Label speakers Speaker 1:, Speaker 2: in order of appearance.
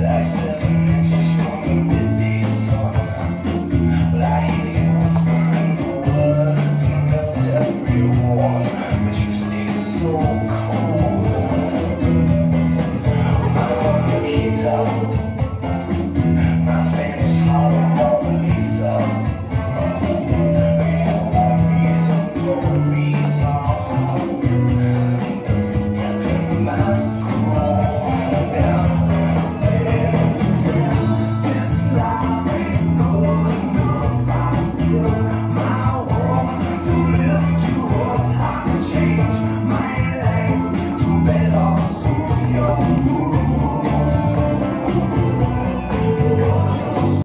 Speaker 1: Gracias.